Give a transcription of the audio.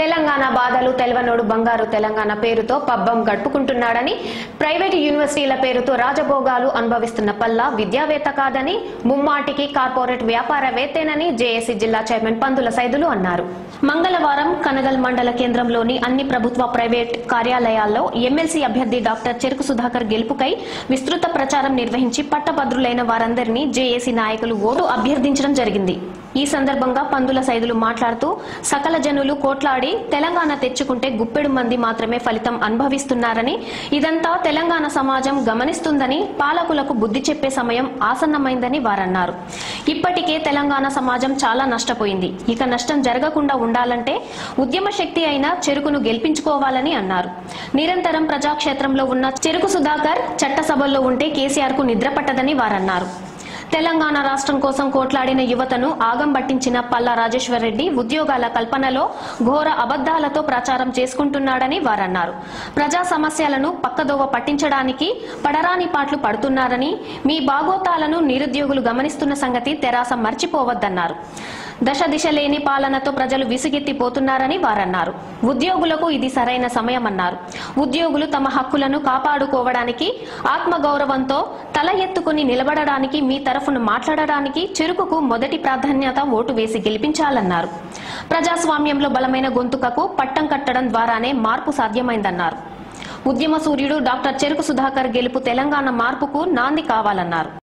తెలంగాణ బాధలు తెలవనోడు బంగారు తెలంగాణ పేరుతో పబ్బం గడుపుకుంటున్నాడని ప్రైవేటు యూనివర్సిటీల పేరుతో రాజభోగాలు అనుభవిస్తున్న పల్లా విద్యావేత్త కాదని ముమ్మాటికి కార్పొరేట్ వ్యాపారవేత్తేనని జేఏసీ జిల్లా చైర్మన్ పందుల సైదులు అన్నారు. మంగళవారం కనగల్ మండల కేంద్రంలోని అన్ని ప్రభుత్వ ప్రైవేట్ కార్యాలయాల్లో ఎమ్మెల్సీ అభ్యర్థి డాక్టర్ చెరుకు సుధాకర్ గెలుపుకై విస్తృత ప్రచారం నిర్వహించి పట్టభద్రులైన వారందరినీ జేఏసీ నాయకులు ఓటు అభ్యర్థించడం జరిగింది. ఈ సందర్భంగా పందుల సైదులు మాట్లాడుతూ సకల జనులు కోట్లాడి తెలంగాణ తెచ్చుకుంటే గుప్పెడు మంది మాత్రమే ఫలితం అనుభవిస్తున్నారని ఇదంతా తెలంగాణ సమాజం గమనిస్తుందని పాలకులకు బుద్ధి చెప్పే సమయం ఆసన్నమైందని వారన్నారు. ఇప్పటికే తెలంగాణ సమాజం చాలా నష్టపోయింది. ఇక నష్టం జరగకుండా ఉండాలంటే ఉద్యమ శక్తి అయిన చెరుకును గెలిపించుకోవాలని అన్నారు. నిరంతరం ప్రజాక్షేత్రంలో ఉన్న చెరుకు సుధాకర్ చట్టసభల్లో ఉంటే కేసీఆర్కు నిద్ర పట్టదని వారన్నారు. తెలంగాణ రాష్ట్రం కోసం కోట్లాడిన యువతను ఆగం పట్టించిన పల్లా రాజేశ్వరరెడ్డి ఉద్యోగాల కల్పనలో ఘోర అబద్దాలతో ప్రచారం చేసుకుంటున్నాడని వారన్నారు. ప్రజా సమస్యలను పక్కదోవ పట్టించడానికి పడరాని పాట్లు పడుతున్నారని మీ బాగోతాలను నిరుద్యోగులు గమనిస్తున్న సంగతి తెరాస మర్చిపోవద్దన్నారు. దశ దిశ లేని పాలనతో ప్రజలు విసుగెత్తిపోతున్నారని వారన్నారు. ఉద్యోగులకు ఇది సరైన సమయమన్నారు. ఉద్యోగులు తమ హక్కులను కాపాడుకోవడానికి ఆత్మగౌరవంతో తల ఎత్తుకుని నిలబడడానికి మీ తరఫున మాట్లాడడానికి చెరుకుకు మొదటి ప్రాధాన్యత ఓటు వేసి గెలిపించాలన్నారు. ప్రజాస్వామ్యంలో బలమైన గొంతుకకు పట్టం కట్టడం ద్వారానే మార్పు సాధ్యమైందన్నారు. ఉద్యమ సూర్యుడు డాక్టర్ చెరుకు సుధాకర్ గెలుపు తెలంగాణ మార్పుకు నాంది కావాలన్నారు.